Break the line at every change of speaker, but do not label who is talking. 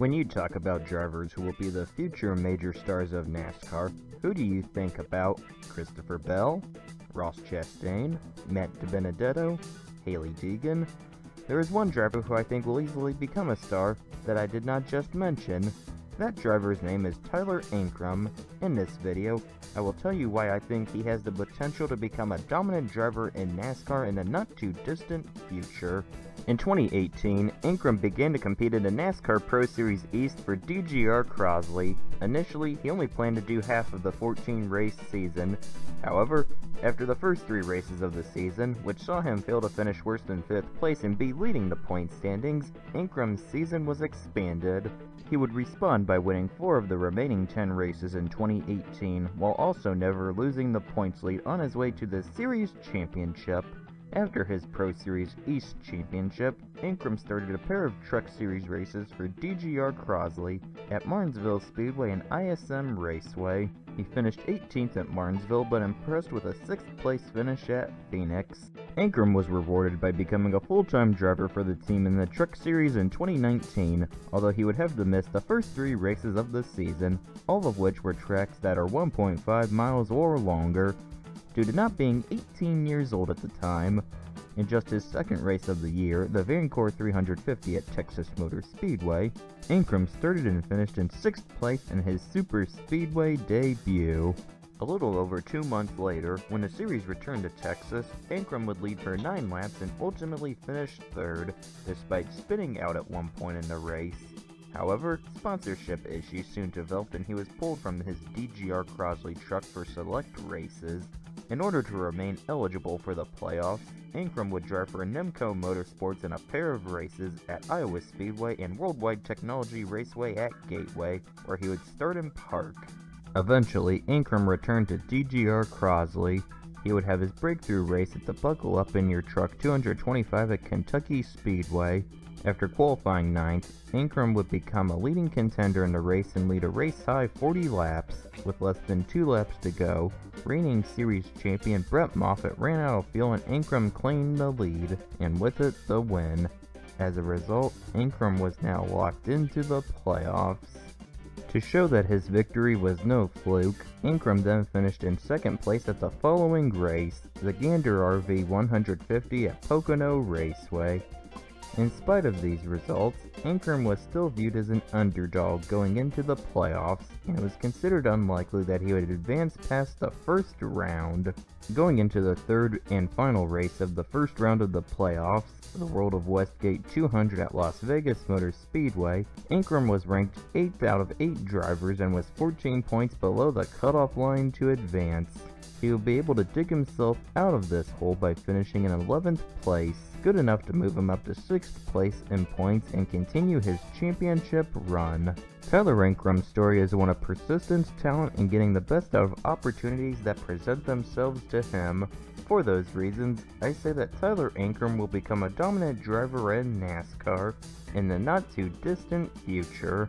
When you talk about drivers who will be the future major stars of NASCAR, who do you think about? Christopher Bell, Ross Chastain, Matt DiBenedetto, Hailie Deegan? There is one driver who I think will easily become a star that I did not just mention. That driver's name is Tyler Ankrum. In this video, I will tell you why I think he has the potential to become a dominant driver in NASCAR in the not too distant future. In 2018, Ankrum began to compete in the NASCAR Pro Series East for DGR Crosley. Initially, he only planned to do half of the 14 race season. However, after the first three races of the season, which saw him fail to finish worse than 5th place and be leading the point standings, Ankrum's season was expanded. He would respond by winning 4 of the remaining 10 races in 2018, while also never losing the points lead on his way to the series championship. After his Pro Series East Championship, Ankrum started a pair of Truck Series races for DGR Crosley at Martinsville Speedway and ISM Raceway. He finished 18th at Martinsville but impressed with a 6th place finish at Phoenix. Ankrum was rewarded by becoming a full-time driver for the team in the Truck Series in 2019, although he would have to miss the first three races of the season, all of which were tracks that are 1.5 miles or longer due to not being 18 years old at the time. In just his second race of the year, the Vankor 350 at Texas Motor Speedway, Ankrum started and finished in 6th place in his Super Speedway debut. A little over two months later, when the series returned to Texas, Ankrum would lead for 9 laps and ultimately finish 3rd, despite spinning out at one point in the race. However, sponsorship issues soon developed and he was pulled from his DGR Crosley truck for select races. In order to remain eligible for the playoffs, Ankrum would drive for Nemco Motorsports in a pair of races at Iowa Speedway and Worldwide Technology Raceway at Gateway, where he would start and park. Eventually, Ankrum returned to DGR Crosley. He would have his breakthrough race at the Buckle Up in Your Truck 225 at Kentucky Speedway, after qualifying ninth, Ankrum would become a leading contender in the race and lead a race-high 40 laps. With less than two laps to go, reigning series champion Brett Moffitt ran out of fuel and Ankrum claimed the lead, and with it, the win. As a result, Ankrum was now locked into the playoffs. To show that his victory was no fluke, Ankrum then finished in second place at the following race, the Gander RV 150 at Pocono Raceway. In spite of these results, Ankrum was still viewed as an underdog going into the playoffs, and it was considered unlikely that he would advance past the first round. Going into the third and final race of the first round of the playoffs, the World of Westgate 200 at Las Vegas Motor Speedway, Ankrum was ranked 8th out of 8 drivers and was 14 points below the cutoff line to advance. He will be able to dig himself out of this hole by finishing in 11th place good enough to move him up to 6th place in points and continue his championship run. Tyler Ankrum's story is one of persistence, talent, and getting the best out of opportunities that present themselves to him. For those reasons, I say that Tyler Ankrum will become a dominant driver in NASCAR in the not too distant future.